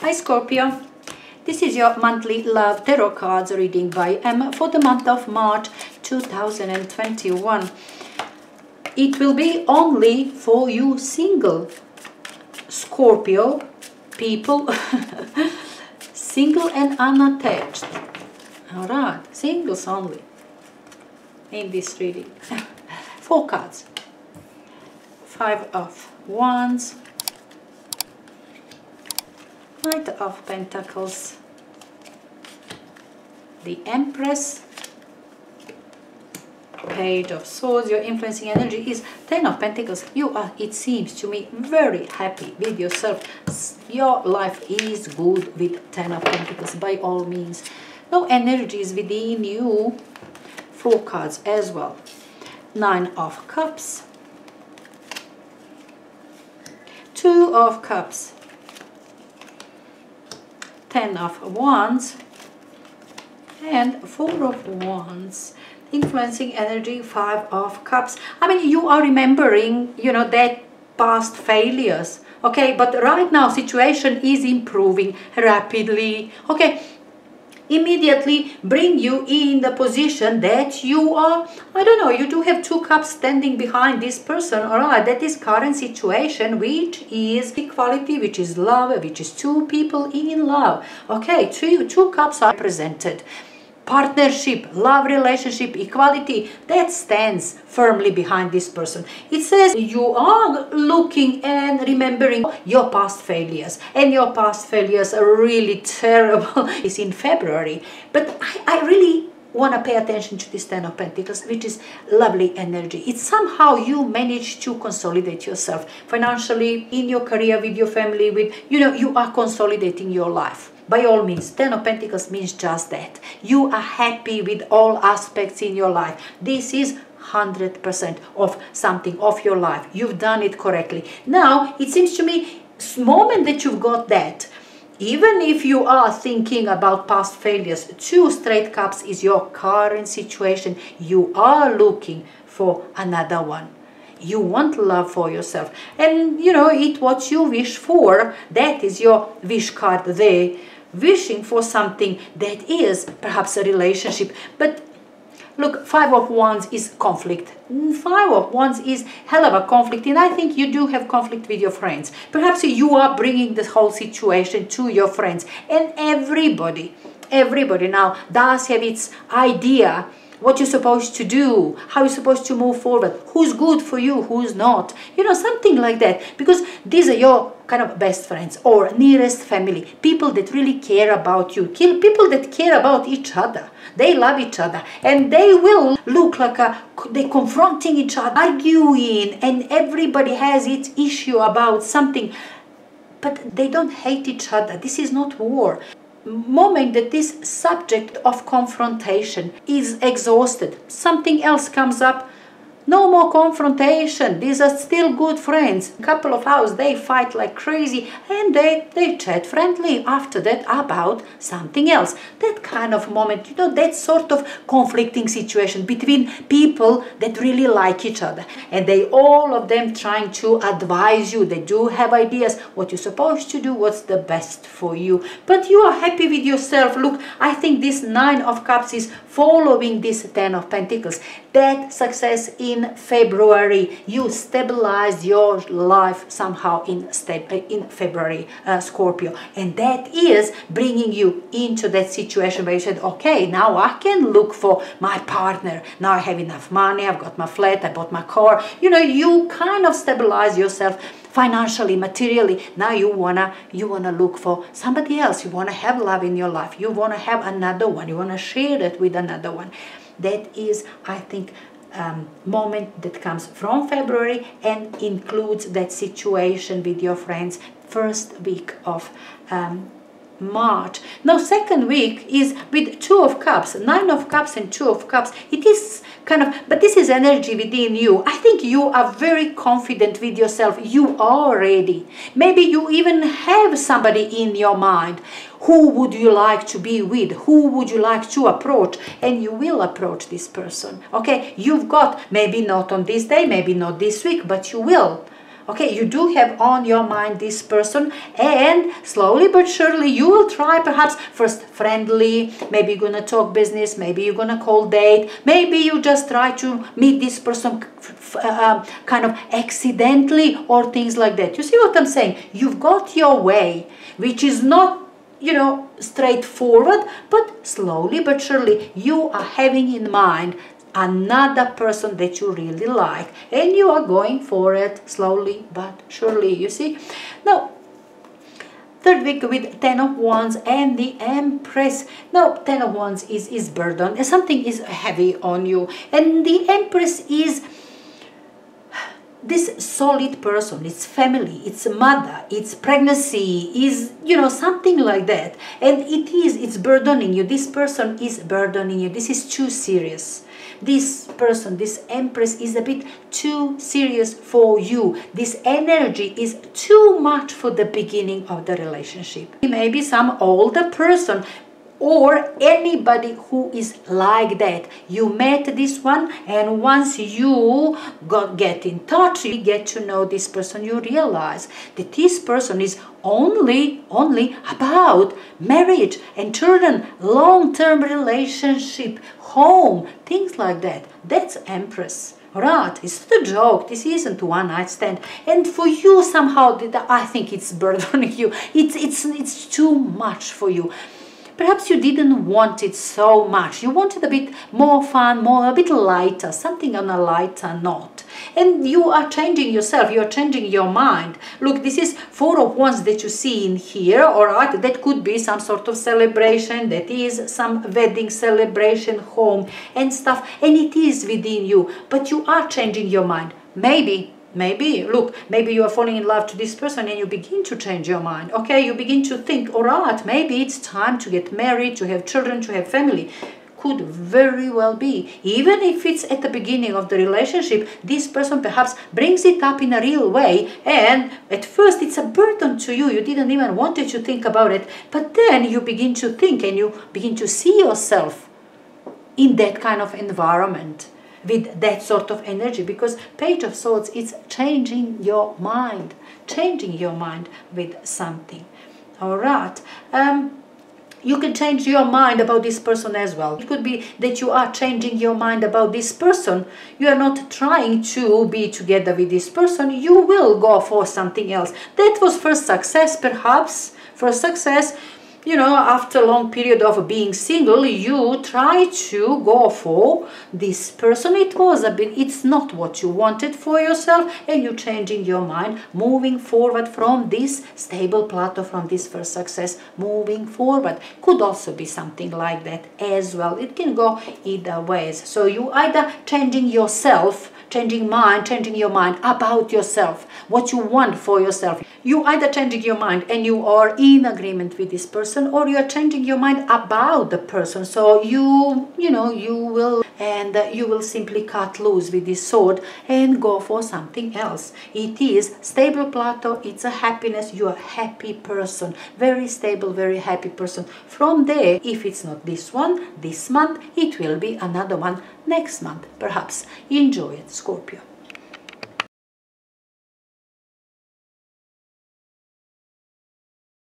Hi Scorpio. This is your monthly love tarot cards reading by M for the month of March 2021. It will be only for you single Scorpio people, single and unattached. Alright, singles only in this reading. Four cards. Five of Wands, Knight of Pentacles, the Empress, Page of Swords, your influencing energy is Ten of Pentacles. You are, it seems to me, very happy with yourself. Your life is good with Ten of Pentacles by all means. No energies within you. Four cards as well. Nine of Cups. Two of Cups. Ten of Wands and Four of Wands influencing energy five of cups. I mean you are remembering you know that past failures okay? But right now situation is improving rapidly okay immediately bring you in the position that you are. I don't know you do have two cups standing behind this person. All right that is current situation which is equality which is love which is two people in love. Okay two two cups are presented partnership, love relationship, equality, that stands firmly behind this person. It says you are looking and remembering your past failures and your past failures are really terrible. it's in February. But I, I really want to pay attention to this Ten of Pentacles, which is lovely energy. It's somehow you manage to consolidate yourself financially, in your career, with your family, with, you know, you are consolidating your life by all means ten of pentacles means just that. You are happy with all aspects in your life. This is 100% of something of your life. You've done it correctly. Now it seems to me moment that you've got that even if you are thinking about past failures two straight cups is your current situation. You are looking for another one. You want love for yourself. And you know it what you wish for that is your wish card there wishing for something that is perhaps a relationship. But look five of wands is conflict. Five of wands is hell of a conflict and i think you do have conflict with your friends. Perhaps you are bringing this whole situation to your friends and everybody everybody. Now does have its idea what you're supposed to do, how you're supposed to move forward, who's good for you, who's not, you know, something like that. Because these are your kind of best friends or nearest family, people that really care about you, people that care about each other. They love each other and they will look like a, they're confronting each other, arguing, and everybody has its issue about something. But they don't hate each other. This is not war moment that this subject of confrontation is exhausted, something else comes up no more confrontation. These are still good friends. Couple of hours they fight like crazy and they, they chat friendly after that about something else. That kind of moment, you know, that sort of conflicting situation between people that really like each other. And they all of them trying to advise you. They do have ideas what you're supposed to do, what's the best for you. But you are happy with yourself. Look, I think this Nine of Cups is following this Ten of Pentacles. That success in in February. You stabilize your life somehow in, in February, uh, Scorpio. And that is bringing you into that situation where you said, okay, now I can look for my partner. Now I have enough money, I've got my flat, I bought my car. You know, you kind of stabilize yourself financially materially now you wanna you wanna look for somebody else you wanna have love in your life you wanna have another one you wanna share it with another one that is i think um, moment that comes from February and includes that situation with your friends first week of um, March. Now second week is with two of cups, nine of cups and two of cups. It is kind of, but this is energy within you. I think you are very confident with yourself. You are ready. Maybe you even have somebody in your mind. Who would you like to be with? Who would you like to approach? And you will approach this person. Okay, you've got, maybe not on this day, maybe not this week, but you will okay you do have on your mind this person and slowly but surely you will try perhaps first friendly. Maybe you're gonna talk business maybe you're gonna call date maybe you just try to meet this person uh, kind of accidentally or things like that. You see what i'm saying? You've got your way which is not you know straightforward but slowly but surely you are having in mind another person that you really like and you are going for it slowly but surely you see. Now third week with ten of wands and the empress. Now ten of wands is is burden something is heavy on you and the empress is this solid person. It's family it's mother it's pregnancy is you know something like that. And it is it's burdening you. This person is burdening you. This is too serious this person this empress is a bit too serious for you. This energy is too much for the beginning of the relationship. Maybe some older person or anybody who is like that you met this one and once you got get in touch you get to know this person you realize that this person is only only about marriage and children long-term relationship home things like that that's empress Right, it's not a joke. This isn't one night stand. And for you, somehow, I think it's burdening you. It's it's it's too much for you perhaps you didn't want it so much. You wanted a bit more fun, more a bit lighter, something on a lighter note. And you are changing yourself, you are changing your mind. Look, this is four of wands that you see in here, alright? That could be some sort of celebration, that is some wedding celebration, home and stuff, and it is within you. But you are changing your mind. Maybe Maybe, look, maybe you are falling in love to this person and you begin to change your mind. Okay, you begin to think, all right, maybe it's time to get married, to have children, to have family. Could very well be. Even if it's at the beginning of the relationship, this person perhaps brings it up in a real way and at first it's a burden to you. You didn't even wanted to think about it. But then you begin to think and you begin to see yourself in that kind of environment with that sort of energy because page of swords is changing your mind changing your mind with something all right um, you can change your mind about this person as well. It could be that you are changing your mind about this person. You are not trying to be together with this person. You will go for something else. That was first success, perhaps. First success you know, after a long period of being single, you try to go for this person. It was a bit, it's not what you wanted for yourself, and you're changing your mind, moving forward from this stable plateau, from this first success, moving forward. Could also be something like that as well. It can go either ways. So you either changing yourself changing mind, changing your mind about yourself, what you want for yourself. You either changing your mind and you are in agreement with this person or you are changing your mind about the person. So you, you know, you will and you will simply cut loose with this sword and go for something else. It is stable plateau, it's a happiness, you're a happy person, very stable, very happy person. From there, if it's not this one, this month, it will be another one next month, perhaps. Enjoy it, Scorpio.